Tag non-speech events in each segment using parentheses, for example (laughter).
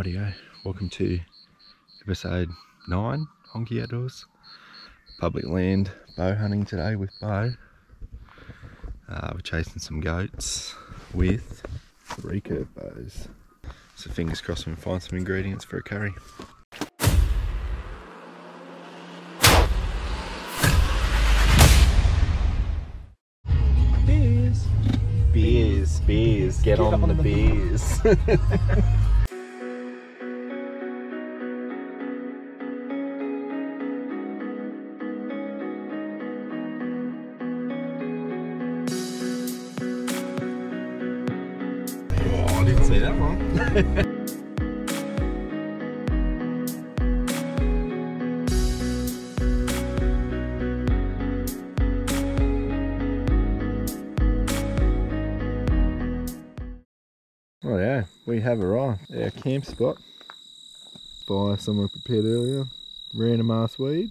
Rightio, welcome to episode 9, Hohnke Outdoors. Public land bow hunting today with Beau. Uh, we're chasing some goats with recurve bows. So fingers crossed we can find some ingredients for a curry. Beers. Beers, beers, get, on, the beers. (laughs) (laughs) (laughs) Oh yeah, we have arrived. Our camp spot. Fire somewhere prepared earlier. Random ass weed.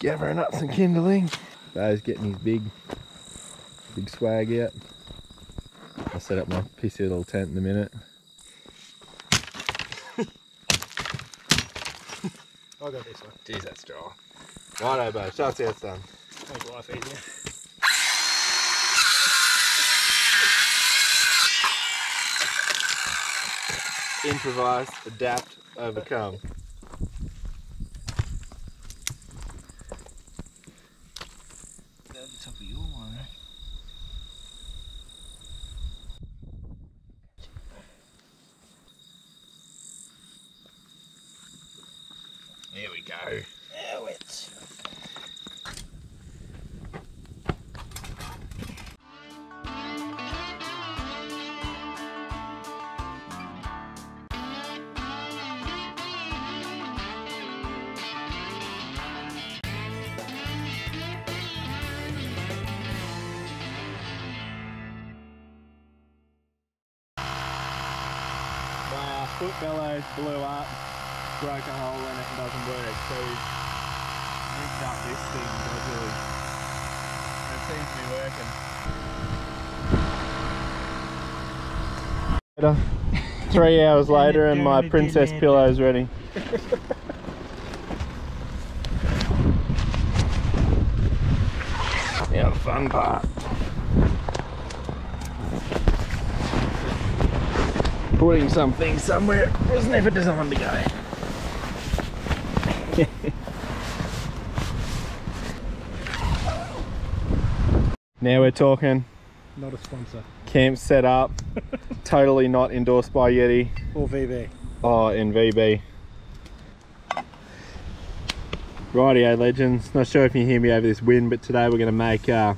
Gathering up some kindling. Beau's getting his big, big swag out. I'll set up my pissy little tent in a minute. (laughs) I'll go this way. Jeez, that's dry. Righto, Beau. Shots out, son. Make life easier. Improvise, adapt, overcome. That's the top of your one, eh? Here we go. Three hours later and my princess pillow is ready. (laughs) Now the fun part. Putting something somewhere it was never designed to go. Now we're talking. Not a sponsor. Camp set up. (laughs) totally not endorsed by Yeti. Or VB. Oh, in VB. Rightio legends. Not sure if you hear me over this wind, but today we're going to make uh,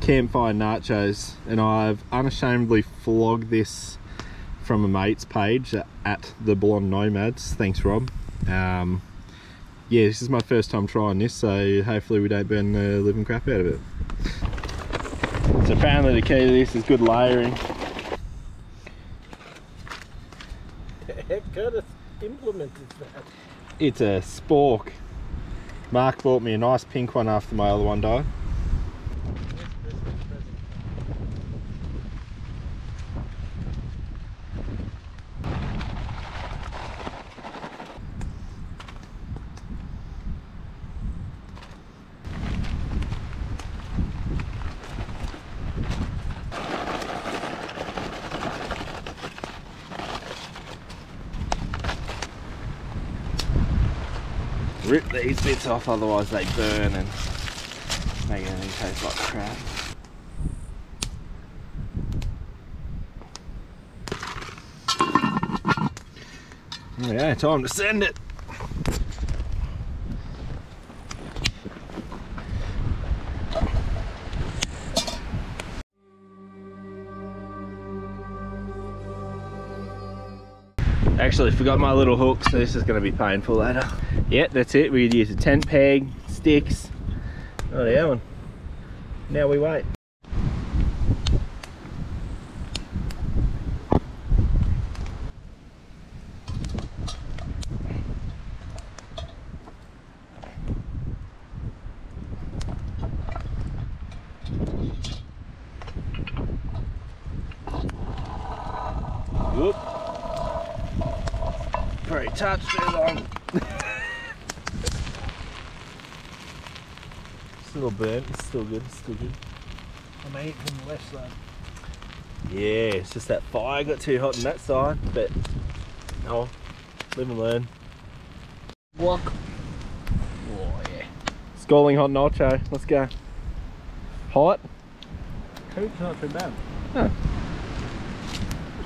campfire nachos, and I've unashamedly flogged this from a mate's page at the Blonde Nomads. Thanks, Rob. Um, yeah, this is my first time trying this, so hopefully we don't burn the living crap out of it. So apparently the key to this is good layering. Heck kind of implement that? It's a spork. Mark bought me a nice pink one after my other one died. These off, otherwise they burn and make everything taste like crap. Oh, yeah, time to send it. Actually forgot my little hook, so this is going to be painful later. Yeah, that's it. We'd use a tent peg, sticks. Oh, yeah, one. Now we wait. Whoop. Probably touched too long. (laughs) it's a little burnt. It's still good. It's still good. I'm eating from the left side. Yeah, it's just that fire got too hot on that side, but no, live and learn. Walk. Oh yeah. Scalding hot nacho. Eh? Let's go. Hot. Cook's not too bad.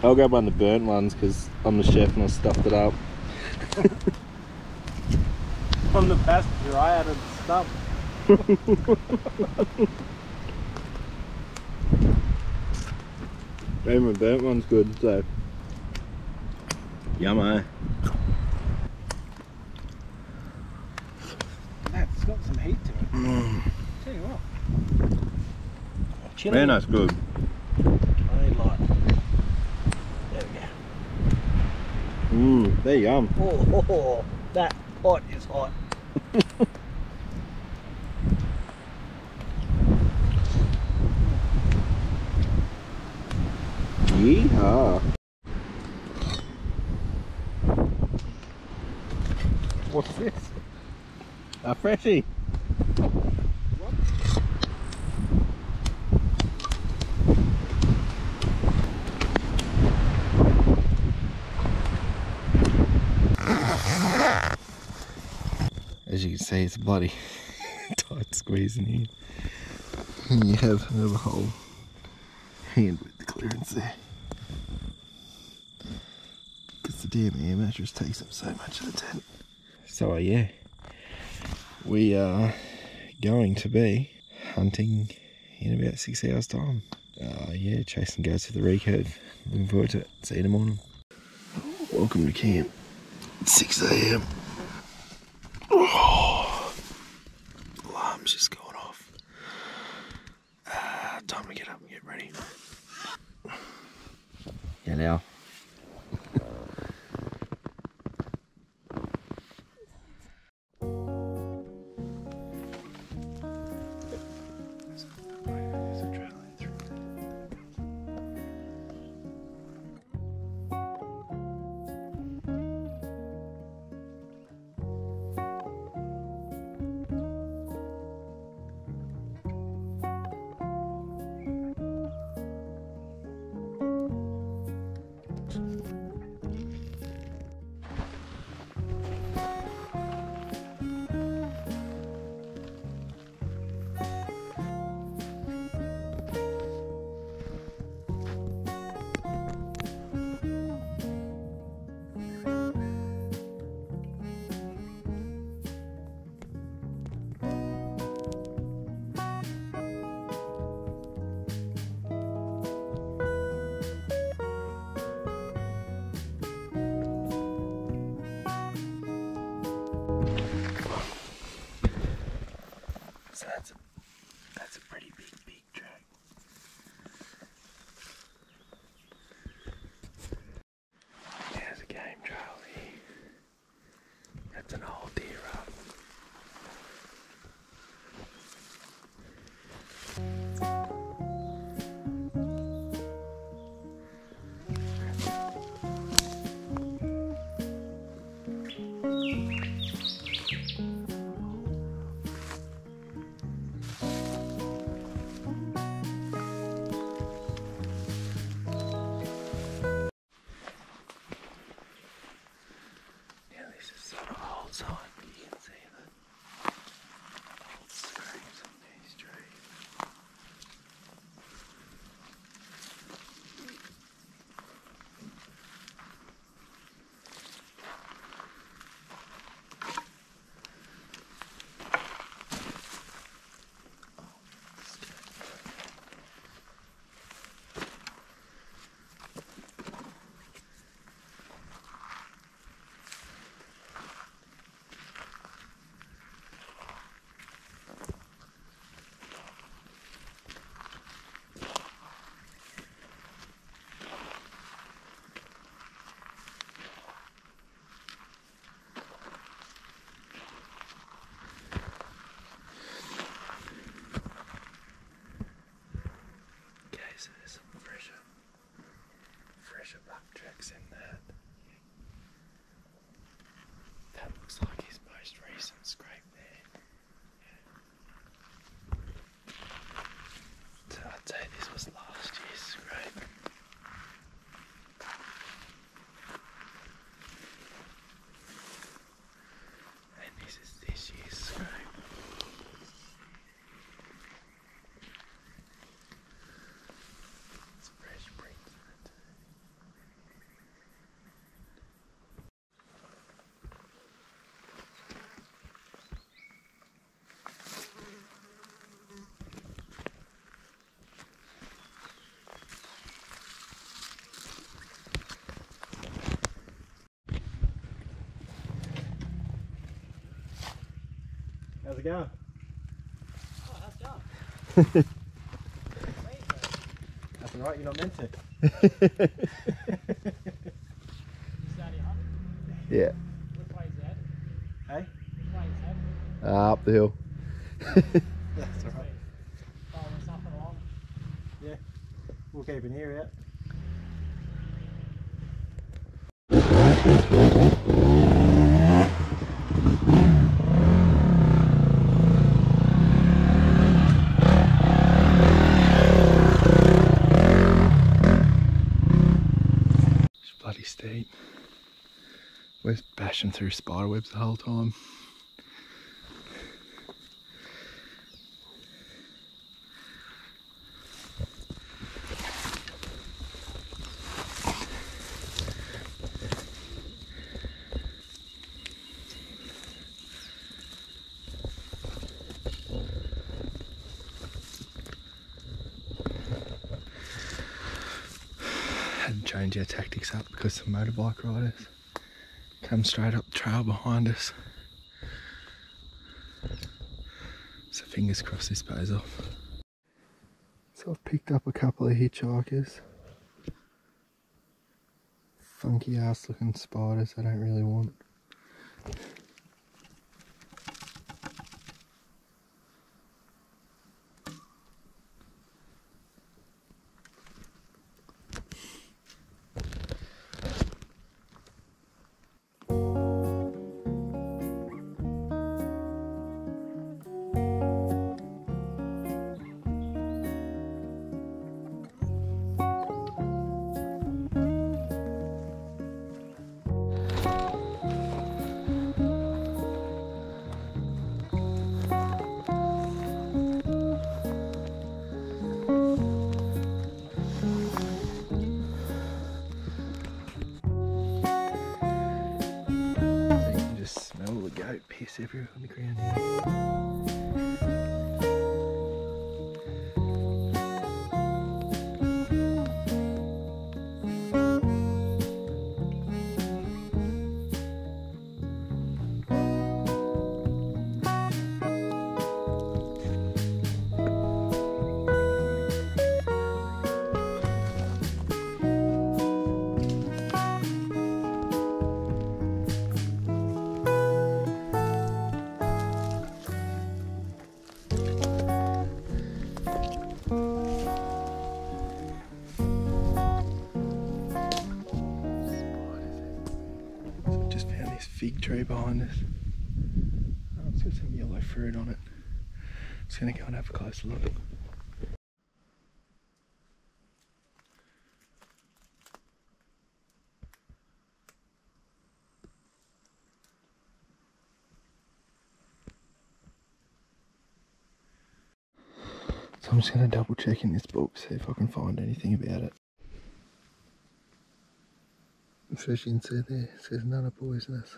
I'll grab one of the burnt ones because I'm the chef and I stuffed it up. (laughs) From the passenger, I added stuff. Even the burnt one's good, so. Yummo. Eh? That's got some heat to it. Mm. Tell you what. Chili. Very nice, good. I need light. There we Mmm, there you go. Mm, go. Oh, oh, oh, that pot is hot. Freshie. As you can see, it's bloody (laughs) tight squeeze in here. And you have another whole hand width clearance there. Because the damn air mattress takes up so much of the tent. So, uh, yeah, we are going to be hunting in about six hours' time. Uh, yeah, chasing goats with the recurve. Looking forward to it. See you in the morning. Welcome to camp. It's 6 a.m. How's it going? Oh, that's done. That's alright, you're not meant to. It. (laughs) Yeah, Which way is that? Hey? Which way is that? up the hill. That's alright. Following us up and along. We'll keep an ear out. It's (laughs) bloody steep. We're bashing through spider webs the whole time. Change our tactics up because some motorbike riders come straight up the trail behind us. So fingers crossed this pays off. So I've picked up a couple of hitchhikers. Funky ass looking spiders I don't really want. Goat Just gonna go and have a closer look. So I'm just gonna double check in this book, see if I can find anything about it. Especially inside there, it says none are poisonous.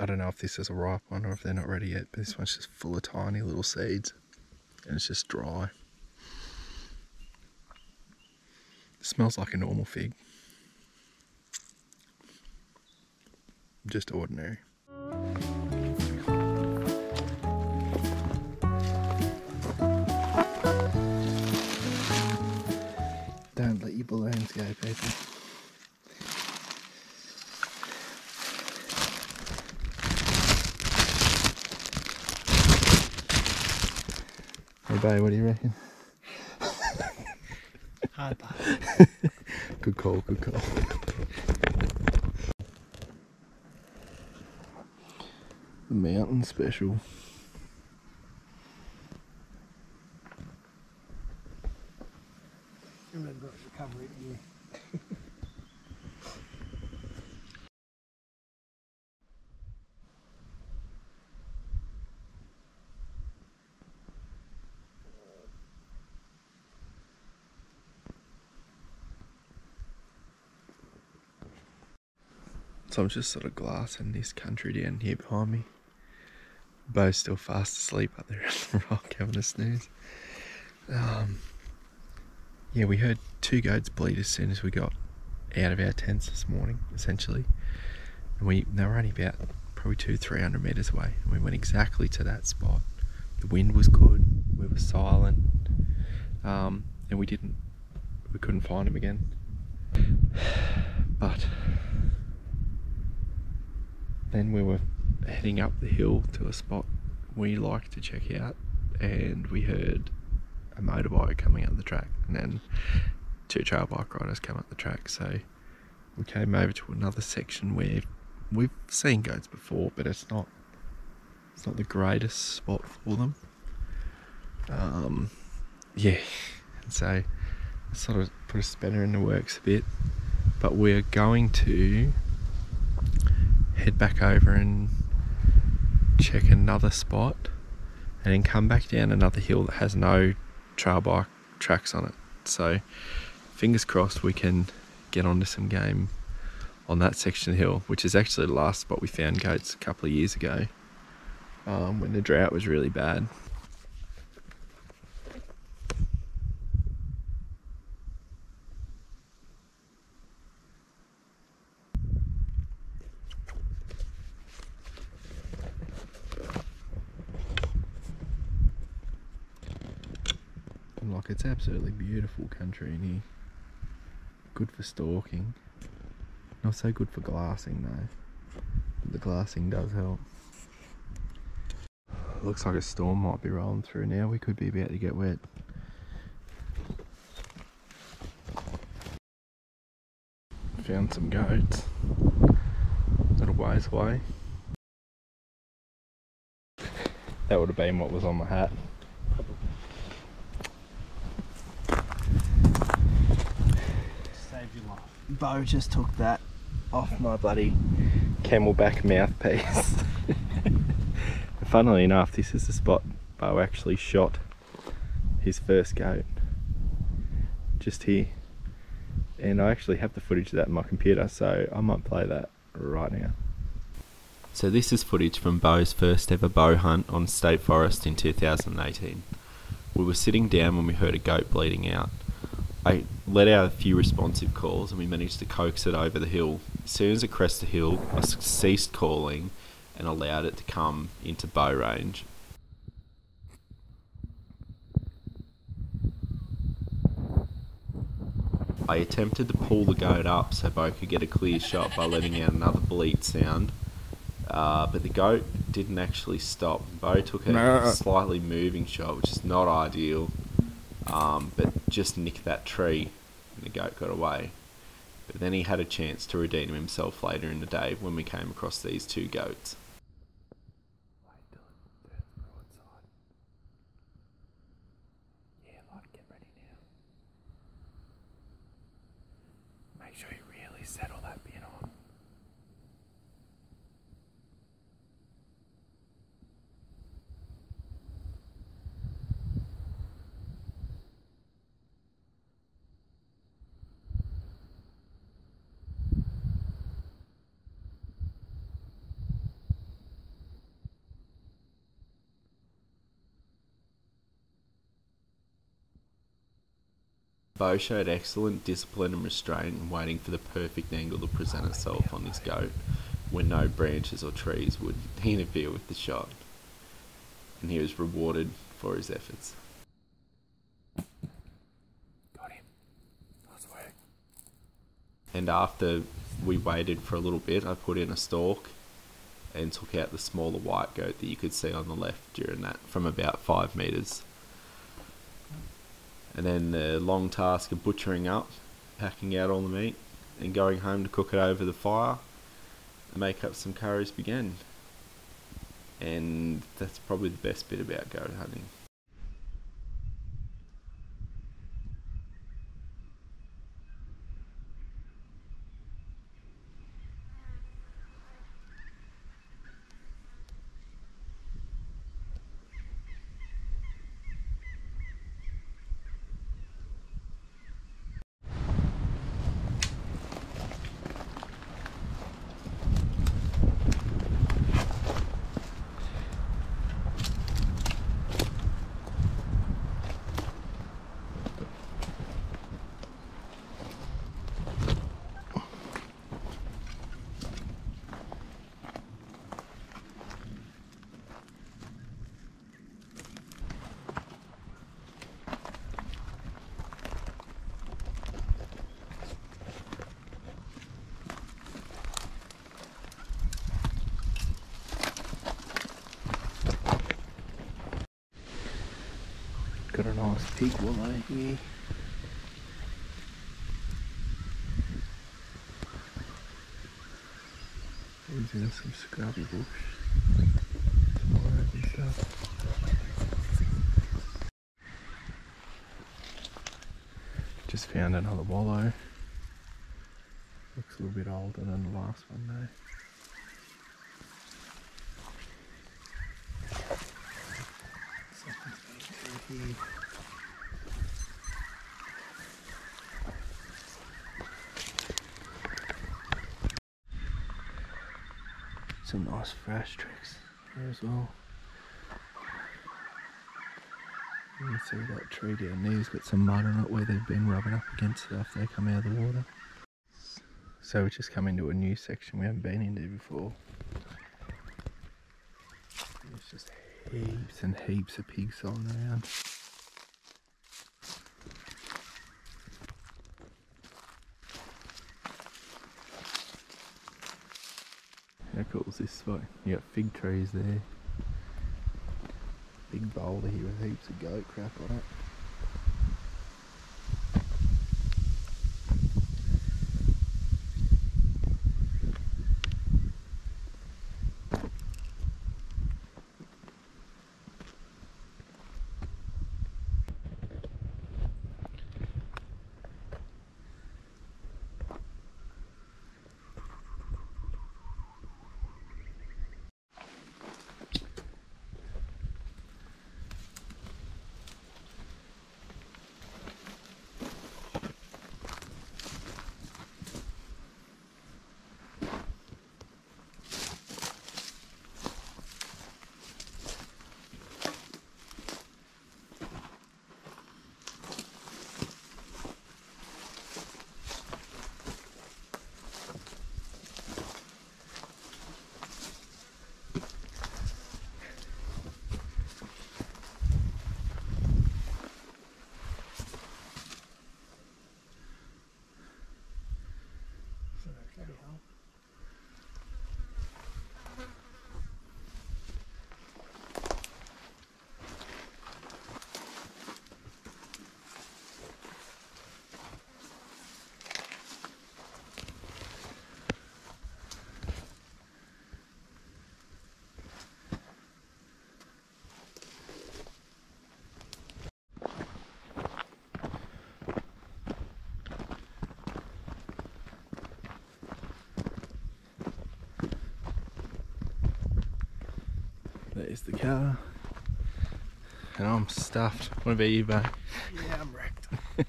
I don't know if this is a ripe one or if they're not ready yet, but this one's just full of tiny little seeds and it's just dry. It smells like a normal fig. Just ordinary. Don't let your balloons go, people. Hey, babe, what do you reckon? Hard part. (laughs) Good call, good call. The mountain special. So I'm just sort of glassing this country down here behind me. Beau's still fast asleep up there (laughs) on the rock having a snooze. Um, yeah, we heard two goats bleed as soon as we got out of our tents this morning, essentially. And we they were only about probably two, three hundred meters away. And we went exactly to that spot. The wind was good. We were silent, um, and we didn't. We couldn't find them again. (sighs) But then we were heading up the hill to a spot we like to check out, and we heard a motorbike coming up the track, and then two trail bike riders come up the track. So we came over to another section where we've seen goats before, but it's not it's not the greatest spot for them. Um, yeah, and so sort of put a spanner in the works a bit, but we're going to head back over and check another spot and then come back down another hill that has no trail bike tracks on it. So fingers crossed we can get onto some game on that section of the hill, which is actually the last spot we found goats a couple of years ago um, when the drought was really bad. And like it's absolutely beautiful country in here. Good for stalking. Not so good for glassing though. But the glassing does help. Looks like a storm might be rolling through now. We could be about to get wet. Found some goats. Little ways away. That would have been what was on my hat. Saved your life. Beau just took that off my bloody CamelBak mouthpiece. (laughs) Funnily enough, this is the spot Beau actually shot his first goat. Just here. And I actually have the footage of that in my computer, so I might play that right now. So this is footage from Beau's first ever bow hunt on State Forest in 2018. We were sitting down when we heard a goat bleeding out. I let out a few responsive calls and we managed to coax it over the hill. As soon as it crested the hill, I ceased calling and allowed it to come into bow range. I attempted to pull the goat up so Beau could get a clear shot by letting out another bleat sound, uh, but the goat didn't actually stop. Beau took a slightly moving shot, which is not ideal, um, but just nicked that tree and the goat got away. But then he had a chance to redeem himself later in the day when we came across these two goats. Make sure you really settle that bin on. Beau showed excellent discipline and restraint in waiting for the perfect angle to present itself on this goat when no branches or trees would interfere with the shot. And he was rewarded for his efforts. Got him. Nice work. And after we waited for a little bit, I put in a stalk and took out the smaller white goat that you could see on the left during that from about five metres. And then the long task of butchering up, packing out all the meat, and going home to cook it over the fire and make up some curries began. And that's probably the best bit about goat hunting. In some bush. Some and stuff. Just found another wallow. Looks a little bit older than the last one though. Something's going here. Some nice fresh tricks there as well. You can see that tree down there's got some mud on it where they've been rubbing up against it after they come out of the water. So we've just come into a new section we haven't been into before. There's just heaps and heaps of pigs on around. How cool is this spot? Fig trees there. Big boulder here with heaps of goat crap on it. There's the car. And I'm stuffed. What about you, bro? Yeah, I'm wrecked. I'm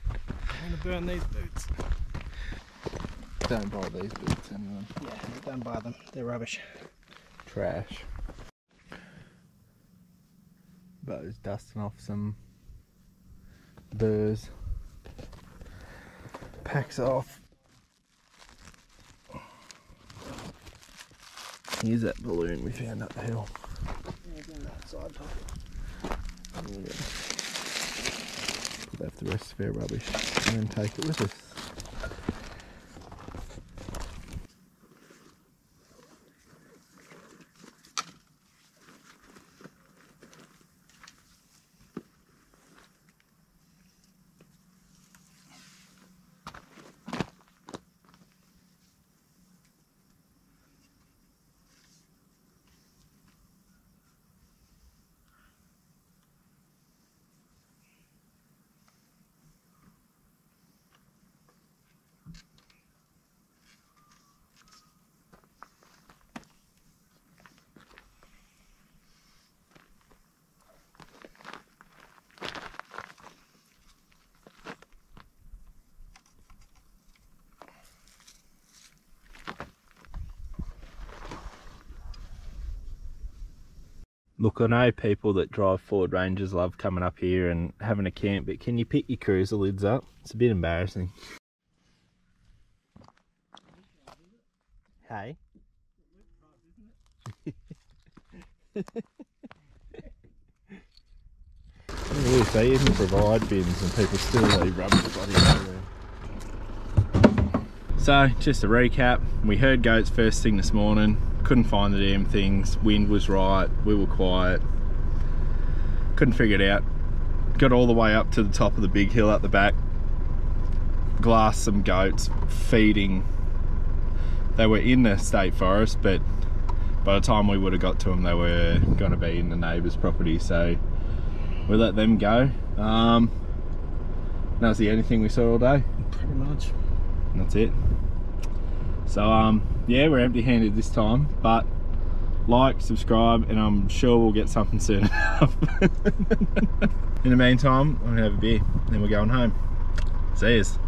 gonna burn these boots. Don't buy these boots, anyone. Yeah, don't buy them. They're rubbish. Trash. But it's dusting off some burrs. Packs off. Here's that balloon we found up the hill. Side top. Pull out the rest of our rubbish and then take it with us. Look, I know people that drive Ford Rangers love coming up here and having a camp, but can you pick your cruiser lids up? It's a bit embarrassing. Hey? (laughs) They even provide bins and people still leave rubbish bloody everywhere. So, just a recap, we heard goats first thing this morning, couldn't find the damn things, wind was right, we were quiet, couldn't figure it out. Got all the way up to the top of the big hill at the back, glassed some goats feeding. They were in the state forest, but by the time we would have got to them, they were going to be in the neighbour's property, so we let them go. Um, that's the only thing we saw all day. Pretty much. And that's it. So um, yeah, we're empty-handed this time, but like, subscribe, and I'm sure we'll get something soon (laughs) enough. In the meantime, I'm gonna have a beer, then we're going home. See yous.